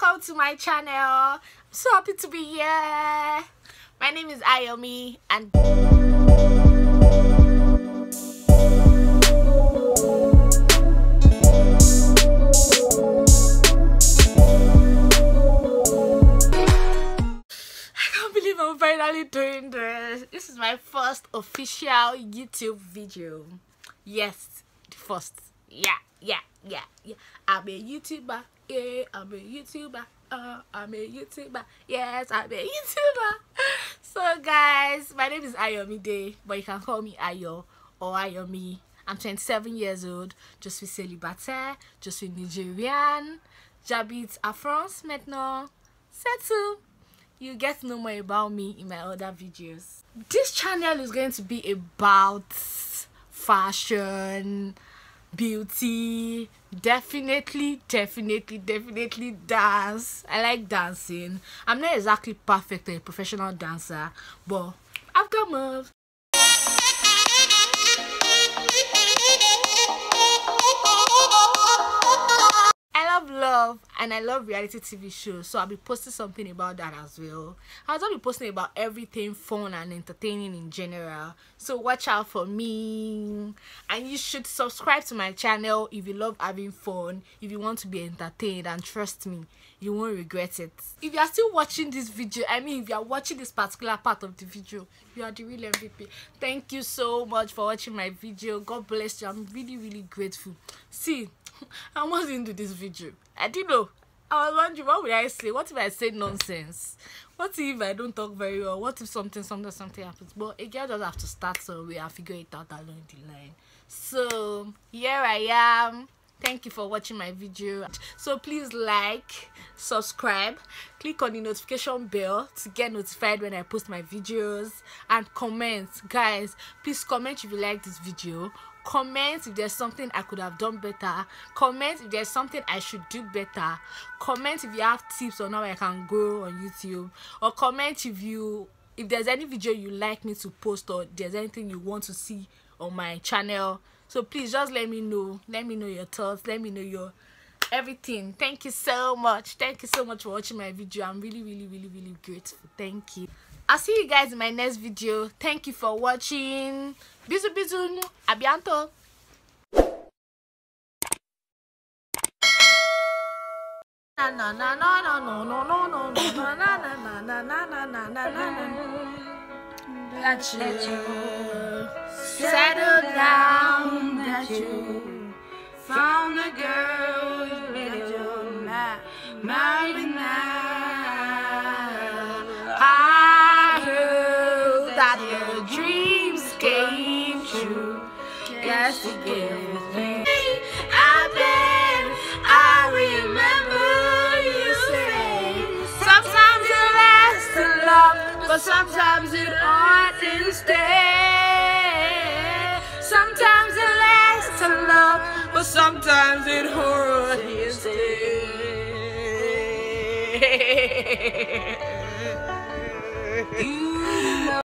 welcome to my channel i'm so happy to be here my name is ayomi and I can't believe I'm finally doing this. This is my first official YouTube video. Yes, the first. Yeah, yeah, yeah, yeah. I'm a YouTuber. Yeah, I'm a YouTuber. Uh, I'm a YouTuber. Yes, I'm a YouTuber. So, guys, my name is Ayomide, but you can call me Ayo or Ayomi. I'm 27 years old. Je suis célibataire. Je suis Nigerian. J'habite à France maintenant. C'est tout you get to know more about me in my other videos this channel is going to be about fashion beauty definitely definitely definitely dance. I like dancing. I'm not exactly perfect a professional dancer but i've got moves I love love and I love reality TV shows, so I'll be posting something about that as well. I'll just be posting about everything fun and entertaining in general. So watch out for me. And you should subscribe to my channel if you love having fun, if you want to be entertained, and trust me, you won't regret it. If you are still watching this video, I mean if you are watching this particular part of the video, you are the real MVP. Thank you so much for watching my video. God bless you. I'm really, really grateful. See, I was into this video. I didn't know. I was what would I say? What if I say nonsense? What if I don't talk very well? What if something, something, something happens? But a girl doesn't have to start somewhere and figure it out along the line. So here I am. Thank you for watching my video. So please like, subscribe, click on the notification bell to get notified when I post my videos and comment. Guys, please comment if you like this video comment if there's something i could have done better comment if there's something i should do better comment if you have tips on how i can grow on youtube or comment if you if there's any video you like me to post or there's anything you want to see on my channel. So please just let me know let me know your thoughts let me know your everything. Thank you so much. Thank you so much for watching my video. I'm really really really really grateful. Thank you i'll see you guys in my next video thank you for watching bisu bisu abianto na na na na na na na na na na na na na na that you settle down that you found a girl that your dreams came true. Yes, it give me. I bet I remember you say sometimes it lasts too long, but sometimes it oughtn't stay. Sometimes it lasts too long, but sometimes it stay. you